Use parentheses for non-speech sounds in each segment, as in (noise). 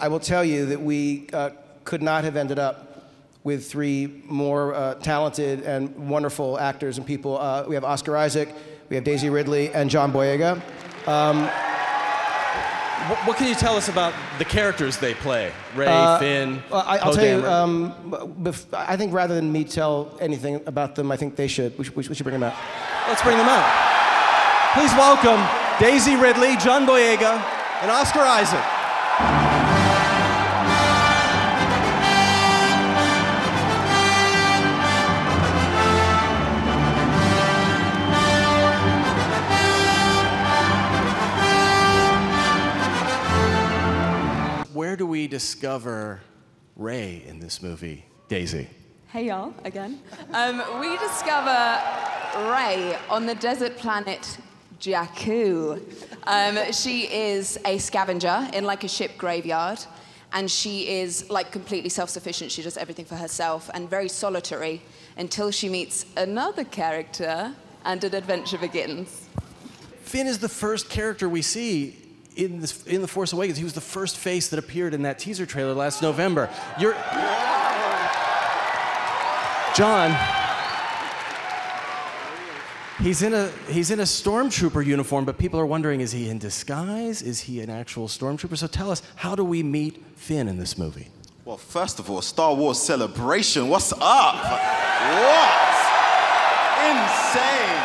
I will tell you that we uh, could not have ended up with three more uh, talented and wonderful actors and people. Uh, we have Oscar Isaac, we have Daisy Ridley, and John Boyega. Um, What, what can you tell us about the characters they play? Rey, Uh, Finn, well, I, I'll Poe tell you. Um, bef- I think rather than me tell anything about them, I think they should. We should, we should, we should bring them out. Let's bring them out. Please welcome Daisy Ridley, John Boyega, and Oscar Isaac. Discover Rey in this movie, Daisy? Hey y'all, again. Um, we discover Rey on the desert planet Jakku. Um, she is a scavenger in like a ship graveyard, and she is like completely self-sufficient. She does everything for herself and very solitary until she meets another character and an adventure begins. Finn is the first character we see in, this, in The Force Awakens. He was the first face that appeared in that teaser trailer last November. You're. John. He's in a he's in a stormtrooper uniform, but people are wondering: is he in disguise? Is he an actual stormtrooper? So tell us, how do we meet Finn in this movie? Well, first of all, Star Wars Celebration. What's up? What? Insane.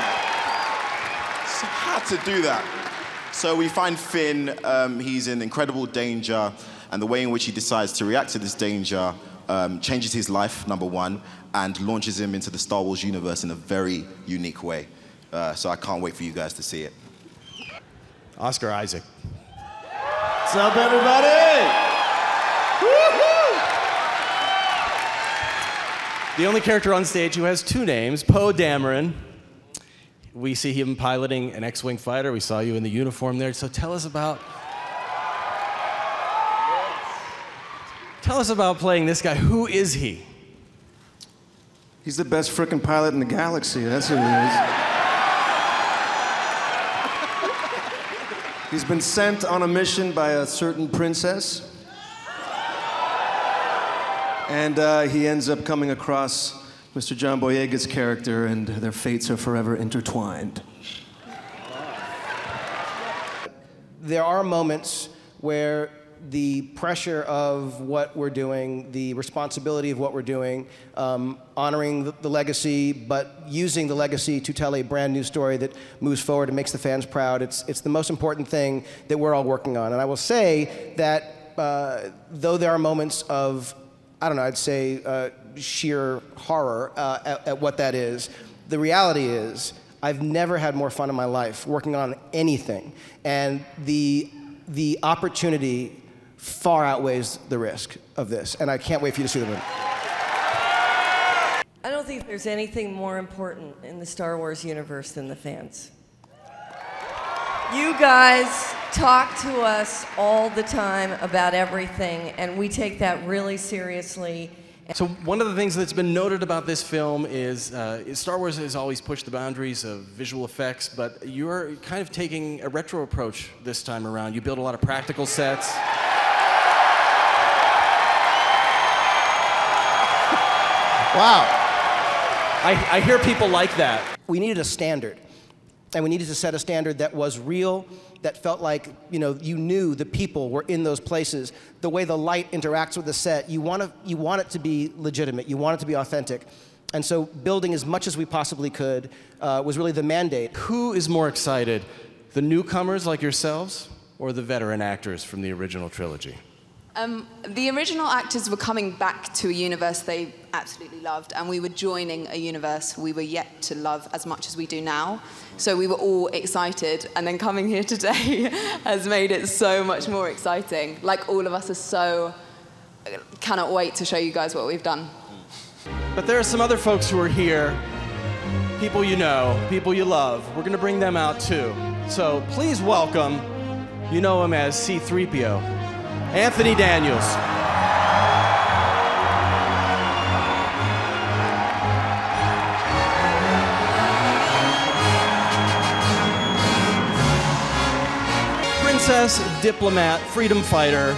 So had to do that. So we find Finn. Um, he's in incredible danger, and the way in which he decides to react to this danger um, changes his life. Number one, and launches him into the Star Wars universe in a very unique way. Uh, so I can't wait for you guys to see it. Oscar Isaac. What's up, everybody? The only character on stage who has two names, Poe Dameron. We see him piloting an X-wing fighter. We saw you in the uniform there. So tell us about. Tell us about playing this guy. Who is he? He's the best frickin' pilot in the galaxy. That's who he is. (laughs) He's been sent on a mission by a certain princess. And uh, he ends up coming across Mr. John Boyega's character, and their fates are forever intertwined. there are moments where the pressure of what we're doing, the responsibility of what we're doing, um, honoring the, the legacy, but using the legacy to tell a brand new story that moves forward and makes the fans proud, it's, it's the most important thing that we're all working on. And I will say that uh, though there are moments of, I don't know, I'd say uh, sheer horror uh, at, at what that is, the reality is I've never had more fun in my life working on anything. And the, the opportunity far outweighs the risk of this. And I can't wait for you to see the movie. I don't think there's anything more important in the Star Wars universe than the fans. You guys talk to us all the time about everything, and we take that really seriously. So one of the things that's been noted about this film is uh, Star Wars has always pushed the boundaries of visual effects, but you're kind of taking a retro approach this time around. You build a lot of practical sets. Wow. I, I hear people like that. We needed a standard. And we needed to set a standard that was real, that felt like, you know, you knew the people were in those places. The way the light interacts with the set, you want, to, you want it to be legitimate. You want it to be authentic. And so building as much as we possibly could uh, was really the mandate. Who is more excited, the newcomers like yourselves or the veteran actors from the original trilogy? Um, the original actors were coming back to a universe they absolutely loved, and we were joining a universe we were yet to love as much as we do now. So we were all excited, and then coming here (laughs) today has made it so much more exciting. Like all of us are so cannot wait to show you guys what we've done. But there are some other folks who are here, people you know, people you love. We're going to bring them out too. So please welcome, you know him as C3PO, Anthony Daniels. Princess, diplomat, freedom fighter,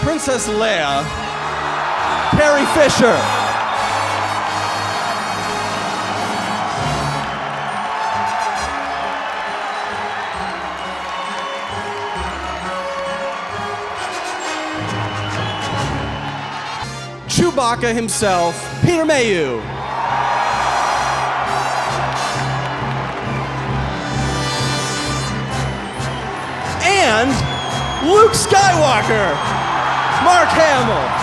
Princess Leia, Carrie Fisher. Chewbacca himself, Peter Mayhew. And Luke Skywalker, Mark Hamill.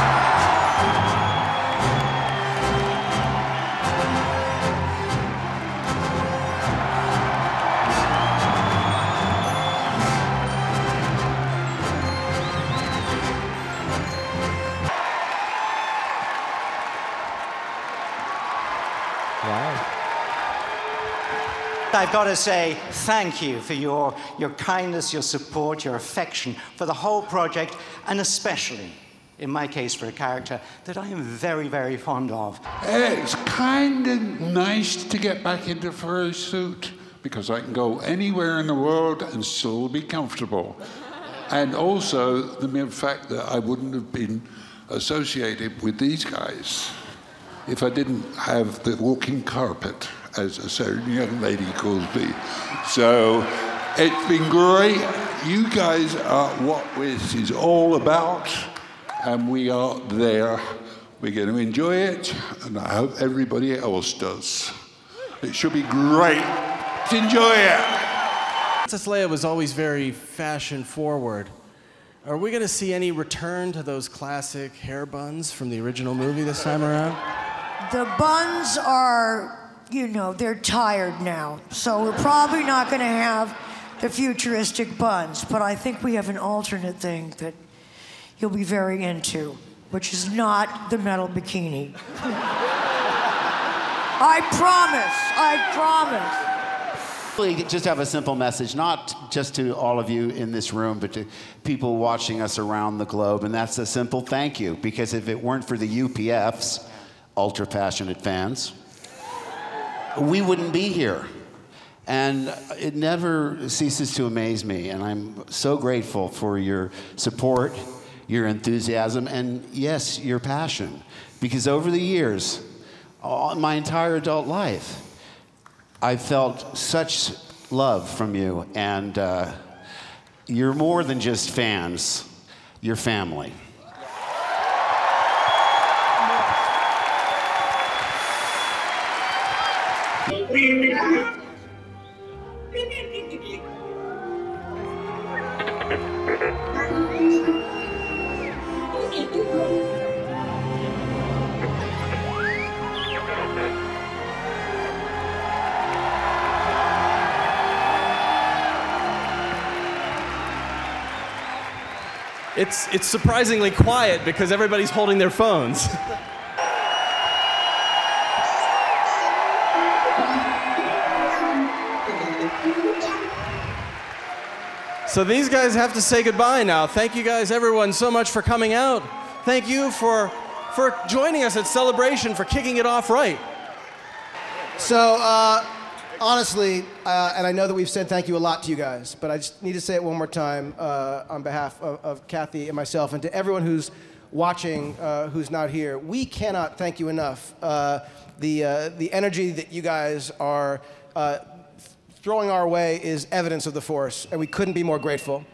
I've got to say thank you for your, your kindness, your support, your affection for the whole project, and especially, in my case, for a character that I am very, very fond of. It's kind of nice to get back into fursuit because I can go anywhere in the world and still be comfortable. And also the mere fact that I wouldn't have been associated with these guys if I didn't have the walking carpet as a certain young lady calls me. So it's been great. You guys are what this is all about, and we are there. We're going to enjoy it, and I hope everybody else does. It should be great. Let's enjoy it. Princess Leia was always very fashion forward. Are we going to see any return to those classic hair buns from the original movie this time around? The buns are, you know, they're tired now. So we're probably not going to have the futuristic buns. But I think we have an alternate thing that you'll be very into, which is not the metal bikini. I promise. I promise. Just have a simple message, not just to all of you in this room, but to people watching us around the globe. And that's a simple thank you, because if it weren't for the UPFs, ultra passionate fans, we wouldn't be here. And it never ceases to amaze me. And I'm so grateful for your support, your enthusiasm, and yes, your passion. Because over the years, all, my entire adult life, I felt such love from you. And uh, you're more than just fans, you're family. It's, it's surprisingly quiet because everybody's holding their phones. (laughs) So these guys have to say goodbye now. Thank you guys, everyone, so much for coming out. Thank you for, for joining us at Celebration, for kicking it off right. So, uh, honestly, uh, and I know that we've said thank you a lot to you guys, but I just need to say it one more time uh, on behalf of, of, Kathy and myself and to everyone who's watching uh, who's not here. We cannot thank you enough. Uh, the, uh, the energy that you guys are throwing our way is evidence of the force, and we couldn't be more grateful.